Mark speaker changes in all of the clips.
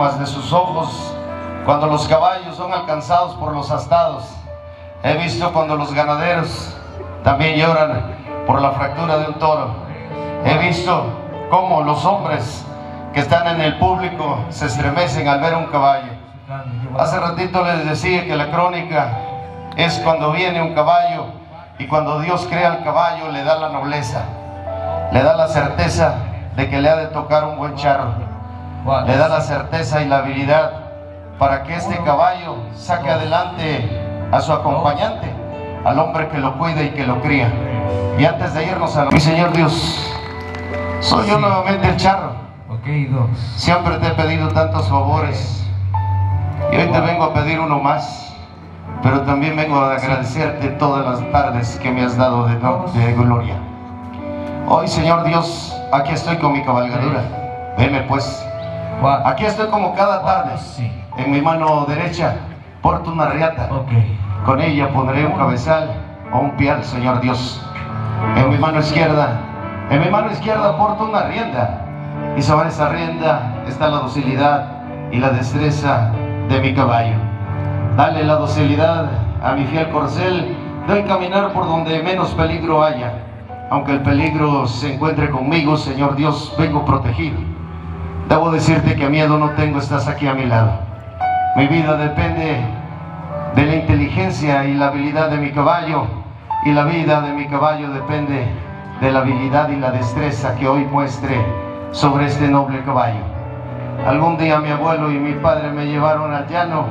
Speaker 1: de sus ojos cuando los caballos son alcanzados por los astados. He visto cuando los ganaderos también lloran por la fractura de un toro. He visto cómo los hombres que están en el público se estremecen al ver un caballo. Hace ratito les decía que la crónica es cuando viene un caballo y cuando Dios crea el caballo le da la nobleza, le da la certeza de que le ha de tocar un buen charro, le da la certeza y la habilidad para que este caballo saque adelante a su acompañante, al hombre que lo cuida y que lo cría. Y antes de irnos a mi Señor Dios, soy yo nuevamente el charro. Siempre te he pedido tantos favores. Y hoy te vengo a pedir uno más, pero también vengo a agradecerte todas las tardes que me has dado de, de gloria. Hoy, Señor Dios, aquí estoy con mi cabalgadura. Veme pues. Aquí estoy como cada tarde. En mi mano derecha porto una riata. Con ella pondré un cabezal o un pial, Señor Dios. En mi mano izquierda, en mi mano izquierda porto una rienda. Y sobre esa rienda está la docilidad y la destreza de mi caballo. Dale la docilidad a mi fiel corcel de caminar por donde menos peligro haya. Aunque el peligro se encuentre conmigo, Señor Dios, vengo protegido. Debo decirte que miedo no tengo, estás aquí a mi lado. Mi vida depende de la inteligencia y la habilidad de mi caballo y la vida de mi caballo depende de la habilidad y la destreza que hoy muestre sobre este noble caballo. Algún día mi abuelo y mi padre me llevaron al llano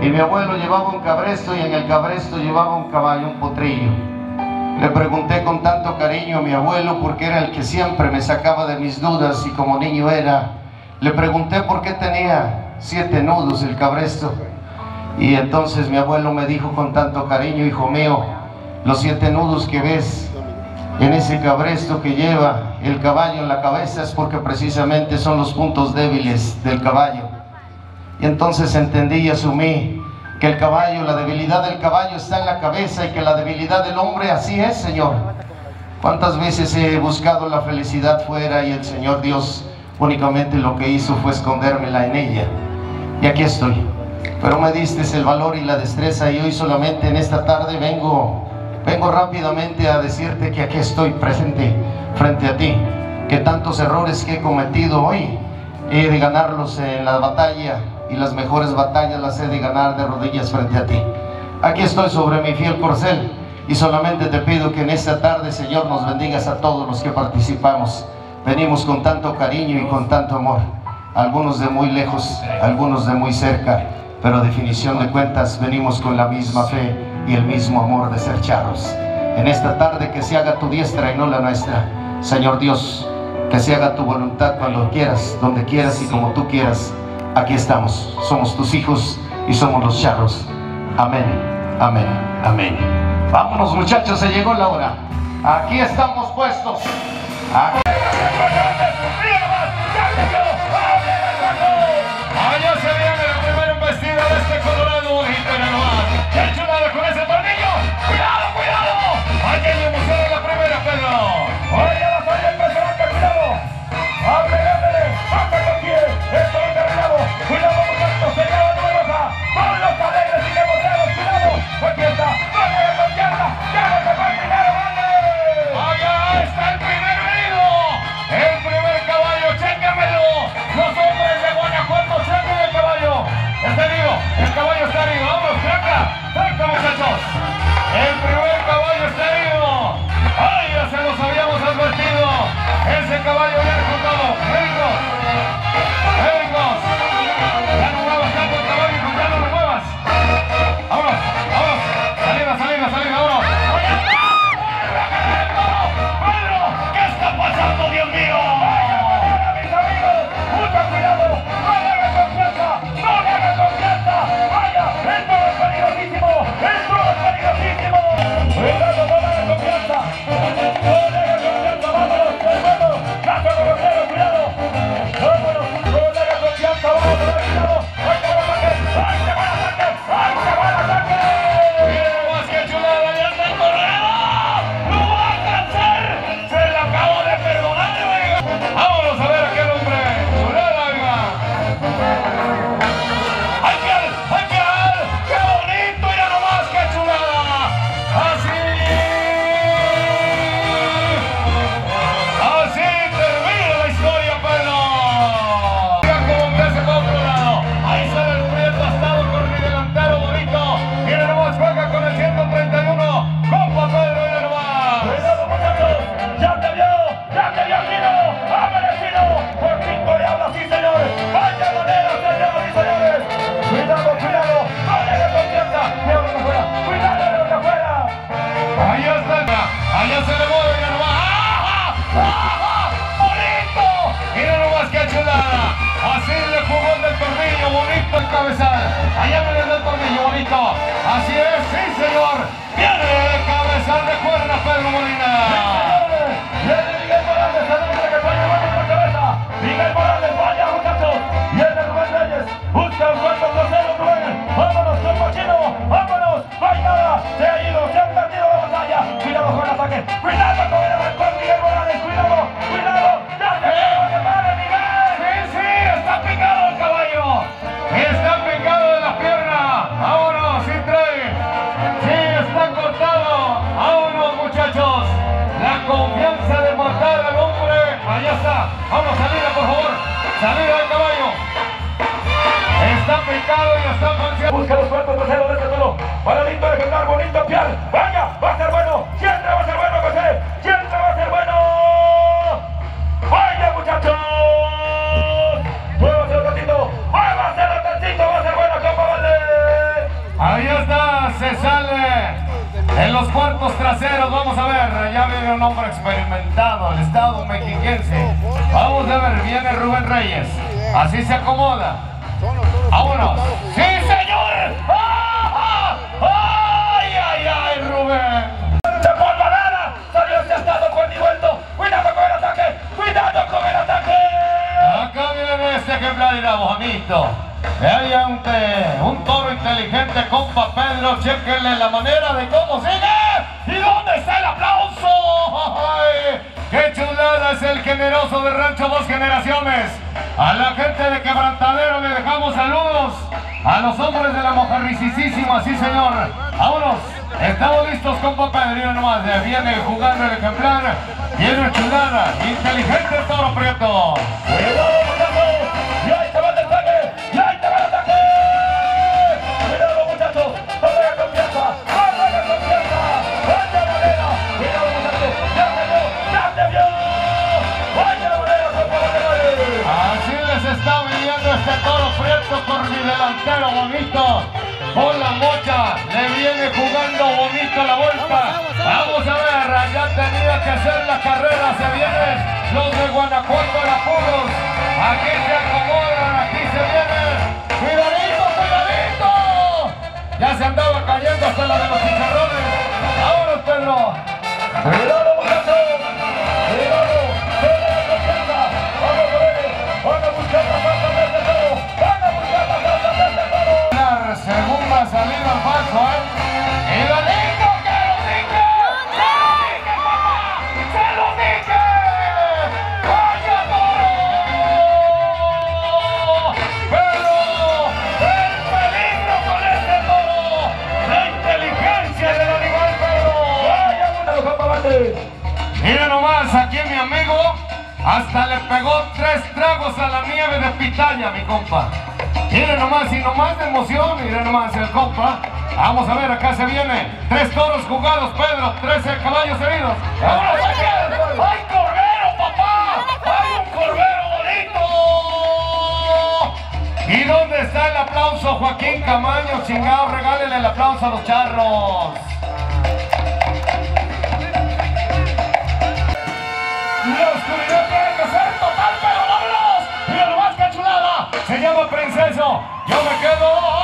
Speaker 1: y mi abuelo llevaba un cabresto y en el cabresto llevaba un caballo, un potrillo. Le pregunté con tanto cariño a mi abuelo porque era el que siempre me sacaba de mis dudas y como niño era. Le pregunté por qué tenía siete nudos el cabresto. Y entonces mi abuelo me dijo con tanto cariño, hijo mío, los siete nudos que ves en ese cabresto que lleva el caballo en la cabeza es porque precisamente son los puntos débiles del caballo. Y entonces entendí y asumí que el caballo, la debilidad del caballo está en la cabeza y que la debilidad del hombre así es, Señor. ¿Cuántas veces he buscado la felicidad fuera y el Señor Dios únicamente lo que hizo fue escondérmela en ella? Y aquí estoy. Pero me diste el valor y la destreza y hoy solamente en esta tarde vengo, vengo rápidamente a decirte que aquí estoy presente frente a ti. Que tantos errores que he cometido hoy he de ganarlos en la batalla y las mejores batallas las he de ganar de rodillas frente a ti. Aquí estoy sobre mi fiel corcel y solamente te pido que en esta tarde, Señor, nos bendigas a todos los que participamos. Venimos con tanto cariño y con tanto amor, algunos de muy lejos, algunos de muy cerca, pero definición de cuentas venimos con la misma fe y el mismo amor de ser charros. En esta tarde que se haga tu diestra y no la nuestra. Señor Dios, que se haga tu voluntad cuando quieras, donde quieras y como tú quieras aquí estamos. Somos tus hijos y somos los charros. Amén, amén, amén. Vámonos muchachos, se llegó la hora. Aquí estamos puestos. Aquí.
Speaker 2: Allá viene el tornillo, bonito. Así es, sí señor. Viene el de cuerda, Pedro Molina.
Speaker 3: Los
Speaker 2: cuartos traseros. Vamos a ver, ya viene un hombre experimentado, el estado mexiquense. Vamos a ver, viene Rubén Reyes. Así se acomoda. Vámonos. ¡Sí, señor! ¡Ah! ¡Ay, ay, ay, Rubén!
Speaker 3: Este estado con vuelto. Cuidado con el ataque. Cuidado con el ataque.
Speaker 2: Acá viene este ejemplar, mira, bonito. Hay un, un toro inteligente, compa Pedro. Chequenle la manera de cómo sigue. ¿Y dónde está el aplauso? ¡Ay! ¡Qué chulada es el generoso de Rancho Dos Generaciones! A la gente de Quebrantadero le dejamos saludos. A los hombres de la mojarricisísima, sí señor. Vámonos. Estamos listos, compa Pedro. Nomás, viene jugando el ejemplar. Viene chulada. Inteligente el toro prieto. Este toro prieto con mi delantero bonito. Con la mocha, le viene jugando bonito la vuelta. Vamos a ver, allá tenía que hacer la carrera, se vienen los de Guanajuato en apuros. Aquí se acomodan, aquí se vienen. ¡Cuidadito, cuidadito! Ya se andaba cayendo hasta la de los chicharrones. ¡Vámonos, Pedro!
Speaker 3: Cuidado. Compa.
Speaker 2: Mire nomás, y nomás de emoción, mire nomás el compa. Vamos a ver, acá se viene. Tres toros jugados, Pedro, 13 caballos heridos. ¡Hay cordero, papá! ¡Hay un cordero bonito! ¿Y dónde está el aplauso, Joaquín Camaño? Chingado, regálenle el aplauso a los charros. Princeso. Yo me quedo.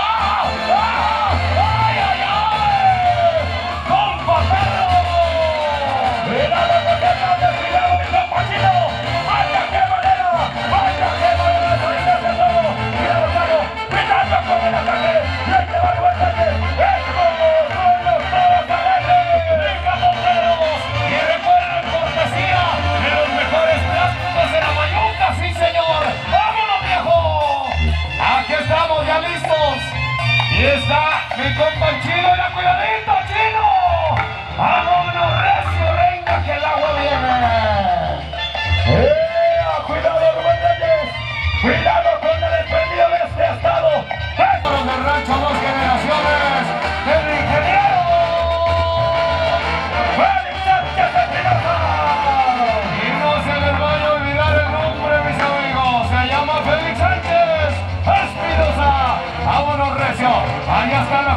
Speaker 3: Y
Speaker 2: está mi compa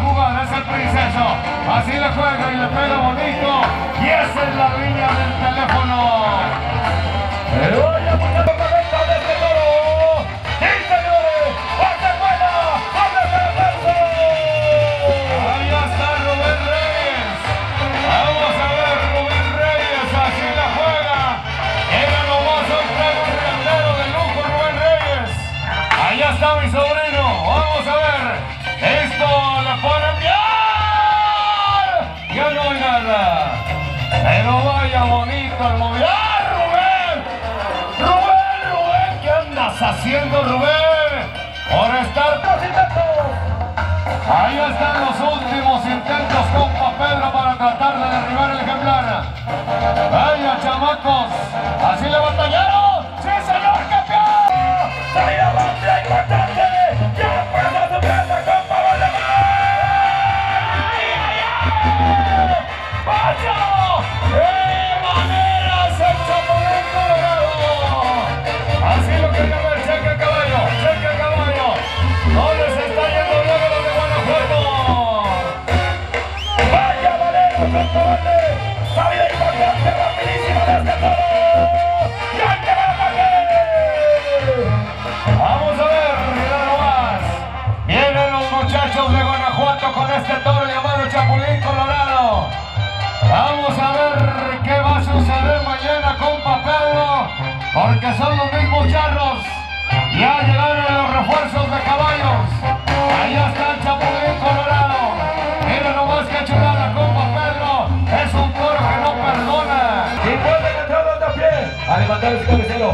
Speaker 2: jugada es el princeso.
Speaker 3: Así le juega
Speaker 2: y le pega bonito. Y esa es la línea del teléfono. Pero pues, haciendo Rubén por estar. Ahí están los últimos intentos compa Pedro para tratar de derribar el ejemplar. Vaya chamacos, así le batallaron.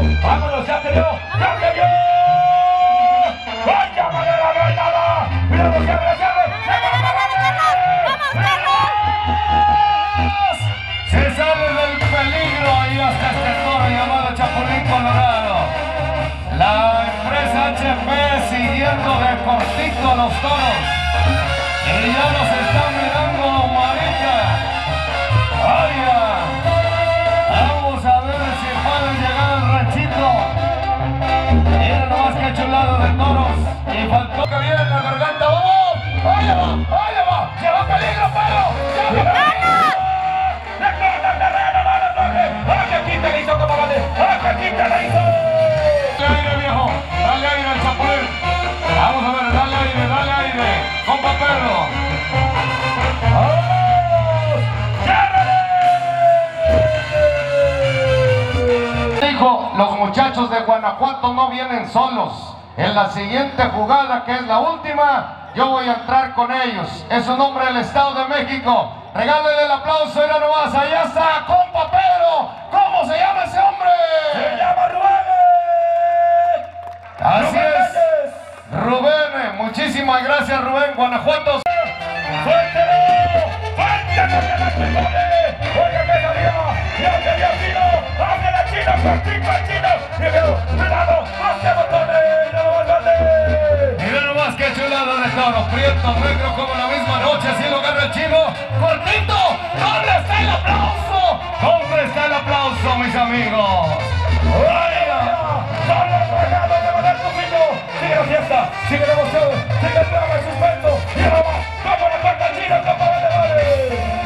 Speaker 3: ¡Vámonos! ¡Ya te dio! ¡Ya te dio! ¡Vaya manera! ¡No hay nada! ¡Mira los que abre, se abre! ¡Se va,
Speaker 2: Se sale del peligro y hasta este toro llamado Chapulín Colorado. La empresa HP siguiendo de cortito a los toros. Y ya los Faltó que viene en la garganta. ¡Vamos! ¡Ahí va! ¡Ahí va! ¡Lleva peligro, Pedro! ¡Lleva peligro!
Speaker 3: ¡Le corta el terreno! ¡No lo toque! ¡Ah, que quita le hizo como vale! ¡Ah, que quita le hizo!
Speaker 2: Dale aire, viejo. Dale aire al chapulín. Vamos a ver, dale aire, dale aire. Compa.
Speaker 3: ¡Ciérrale!
Speaker 1: Dijo, los muchachos de Guanajuato no vienen solos. En la siguiente jugada, que es la última, yo voy a entrar con ellos. Es un hombre del Estado de México. Regálale el aplauso, mira nomás. Allá está, compa Pedro. ¿Cómo se llama ese hombre?
Speaker 3: ¡Se llama Rubén!
Speaker 1: Así
Speaker 3: Rubén
Speaker 1: es. Rubén, muchísimas gracias Rubén, Guanajuato.
Speaker 3: ¡Suéltelo! ¡Suéltelo
Speaker 2: de toro. Prieto, negro como la misma noche. Así lo agarra el chino. ¡Cortito! ¿Dónde está el aplauso? ¿Dónde está el aplauso, mis amigos?
Speaker 3: ¡Son los regalos de Manuel Trujillo! ¡Sigue la fiesta! ¡Sigue la emoción! ¡Sigue el drama, el suspenso! ¡Y ahora! ¡Cómo le corta el chino! ¡Cómo le vale!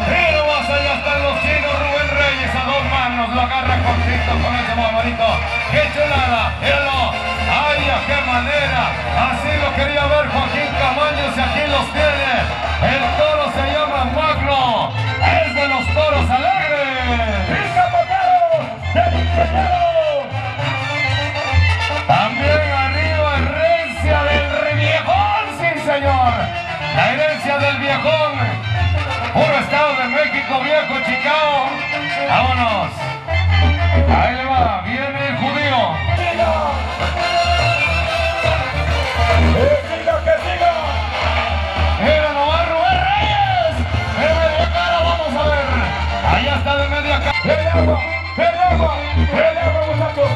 Speaker 2: Mira nomás, allá están los chinos. Rubén Reyes a dos manos. Lo agarra cortito con ese bonito. ¡Qué chulada! ¡Míralo! ¡Ay, a qué manera! Así lo quería ver Joaquín Vámonos. Ahí le va, viene el judío.
Speaker 3: ¡Que siga, que siga!
Speaker 2: Mira nomás Rubén Reyes. De media cara, vamos a ver. Allá está de media cara.
Speaker 3: ¡El agua! ¡El agua! ¡El agua, muchachos!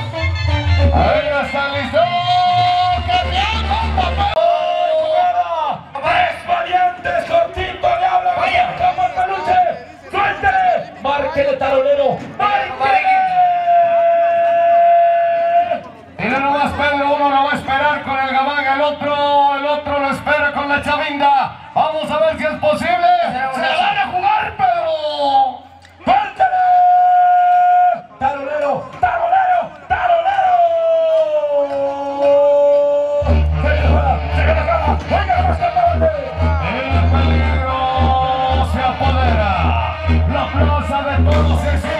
Speaker 2: Ahí está listo.
Speaker 3: ¡Márquele, tarolero! ¡Márquele!
Speaker 2: Mira nomás Pedro, uno lo va a esperar con el gabán, el otro, el otro lo espera con la chavinda. Vamos a ver si es posible. La plaza de todos se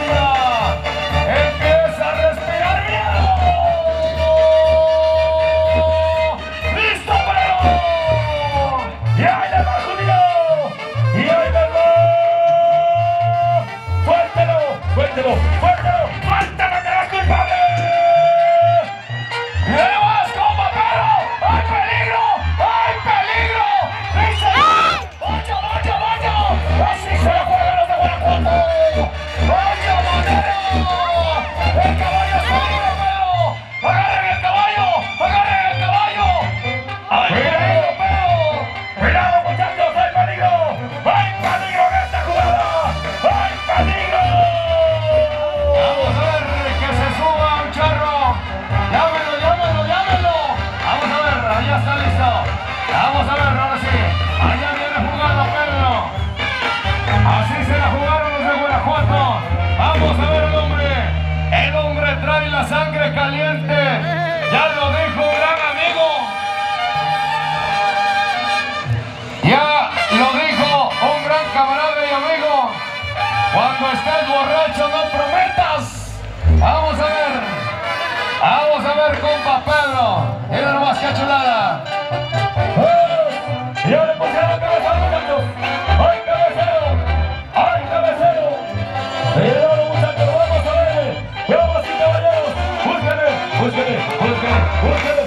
Speaker 2: Woo-hoo!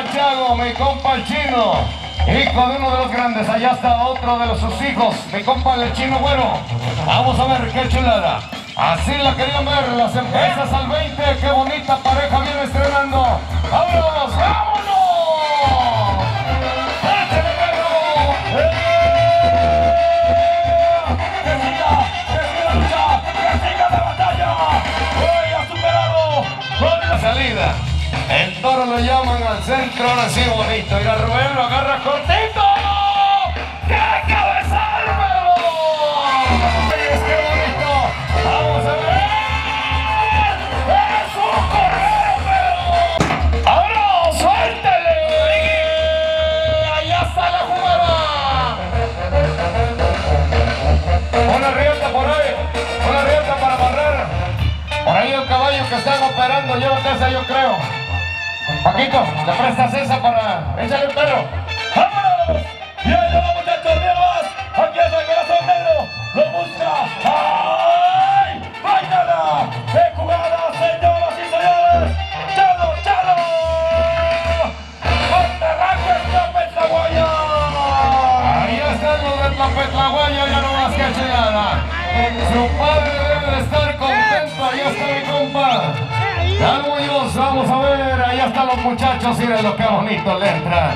Speaker 2: Está Chago, mi compa el chino. Hijo de uno de los grandes, allá está otro de los, sus hijos, mi compa el chino güero. Vamos a ver qué chulada. Así la querían ver las empresas al 20, qué bonita pareja viene estrenando. ¡Vámonos! ¡Vámonos! ¡Échale!
Speaker 3: ¡Que siga! ¡Que siga! ¡Que siga la batalla! ¡Hoy ha superado! ¡Con
Speaker 2: La salida. El toro lo llaman al centro, ahora bonito. Mira, Rubén lo agarra cortito. De Tlapetlaguaya, ya no más que chingada. Su padre debe de estar contento, ahí está mi compa. Dios, vamos a ver, ahí están los muchachos, miren lo que bonito le entra.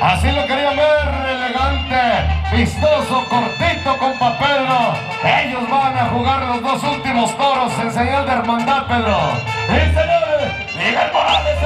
Speaker 2: Así lo querían ver, elegante, vistoso, cortito, compa Pedro. Ellos van a jugar los dos últimos toros en señal de hermandad, Pedro.
Speaker 3: ¡Sí, señores! ¡Miguel Morales,